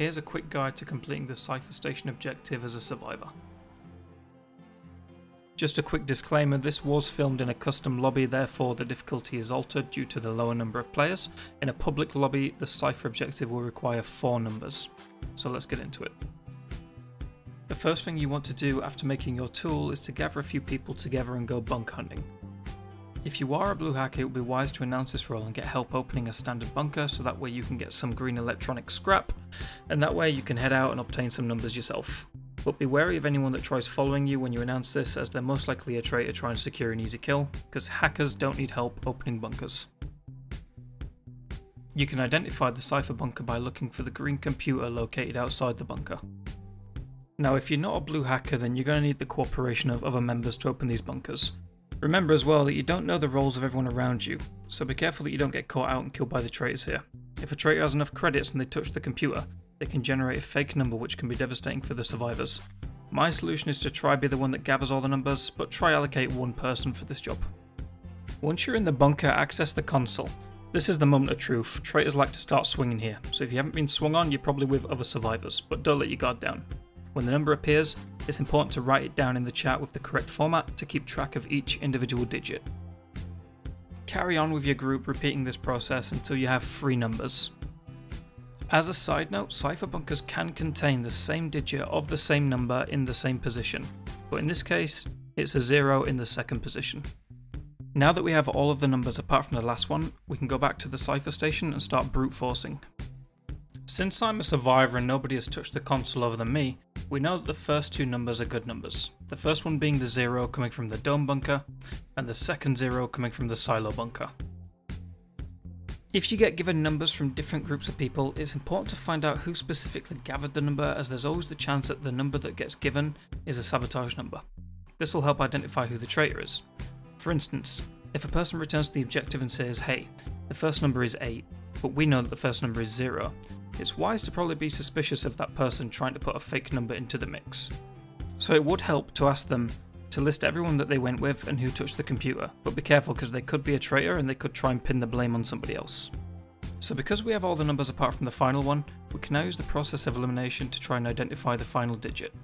here's a quick guide to completing the Cipher Station objective as a survivor. Just a quick disclaimer, this was filmed in a custom lobby, therefore the difficulty is altered due to the lower number of players. In a public lobby, the Cipher objective will require 4 numbers. So let's get into it. The first thing you want to do after making your tool is to gather a few people together and go bunk hunting. If you are a blue hacker, it would be wise to announce this role and get help opening a standard bunker so that way you can get some green electronic scrap, and that way you can head out and obtain some numbers yourself. But be wary of anyone that tries following you when you announce this, as they're most likely a traitor trying to secure an easy kill, because hackers don't need help opening bunkers. You can identify the Cipher bunker by looking for the green computer located outside the bunker. Now if you're not a blue hacker then you're going to need the cooperation of other members to open these bunkers. Remember as well that you don't know the roles of everyone around you, so be careful that you don't get caught out and killed by the traitors here. If a traitor has enough credits and they touch the computer, they can generate a fake number which can be devastating for the survivors. My solution is to try be the one that gathers all the numbers, but try allocate one person for this job. Once you're in the bunker, access the console. This is the moment of truth. Traitors like to start swinging here, so if you haven't been swung on, you're probably with other survivors, but don't let your guard down. When the number appears, it's important to write it down in the chat with the correct format to keep track of each individual digit. Carry on with your group repeating this process until you have three numbers. As a side note, cipher bunkers can contain the same digit of the same number in the same position, but in this case, it's a 0 in the second position. Now that we have all of the numbers apart from the last one, we can go back to the cipher station and start brute forcing. Since I'm a survivor and nobody has touched the console other than me, we know that the first two numbers are good numbers. The first one being the 0 coming from the dome bunker, and the second 0 coming from the silo bunker. If you get given numbers from different groups of people, it's important to find out who specifically gathered the number as there's always the chance that the number that gets given is a sabotage number. This will help identify who the traitor is. For instance, if a person returns to the objective and says, hey, the first number is 8, but we know that the first number is 0, it's wise to probably be suspicious of that person trying to put a fake number into the mix. So it would help to ask them to list everyone that they went with and who touched the computer, but be careful because they could be a traitor and they could try and pin the blame on somebody else. So because we have all the numbers apart from the final one, we can now use the process of elimination to try and identify the final digit.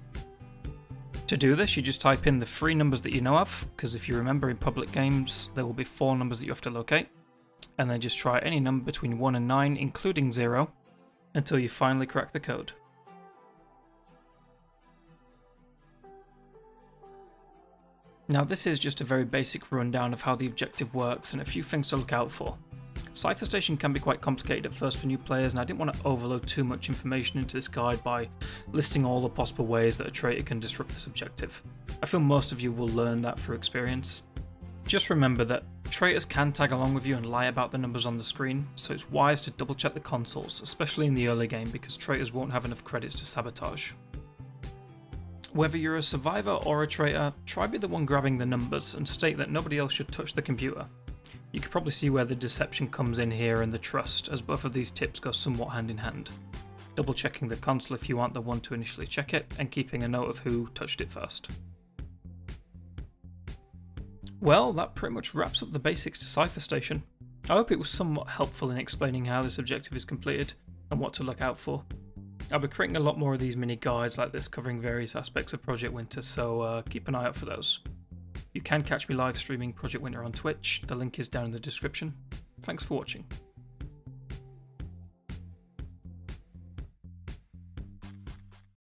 To do this, you just type in the three numbers that you know of, because if you remember in public games, there will be four numbers that you have to locate, and then just try any number between 1 and 9, including 0, until you finally crack the code. Now this is just a very basic rundown of how the objective works and a few things to look out for. Cipher Station can be quite complicated at first for new players and I didn't want to overload too much information into this guide by listing all the possible ways that a traitor can disrupt this objective. I feel most of you will learn that through experience. Just remember that traitors can tag along with you and lie about the numbers on the screen, so it's wise to double check the consoles, especially in the early game because traitors won't have enough credits to sabotage. Whether you're a survivor or a traitor, try be the one grabbing the numbers and state that nobody else should touch the computer. You can probably see where the deception comes in here and the trust, as both of these tips go somewhat hand in hand. Double checking the console if you aren't the one to initially check it, and keeping a note of who touched it first. Well, that pretty much wraps up the basics to Cipher Station. I hope it was somewhat helpful in explaining how this objective is completed and what to look out for. I'll be creating a lot more of these mini guides like this covering various aspects of Project Winter, so uh, keep an eye out for those. You can catch me live streaming Project Winter on Twitch, the link is down in the description. Thanks for watching.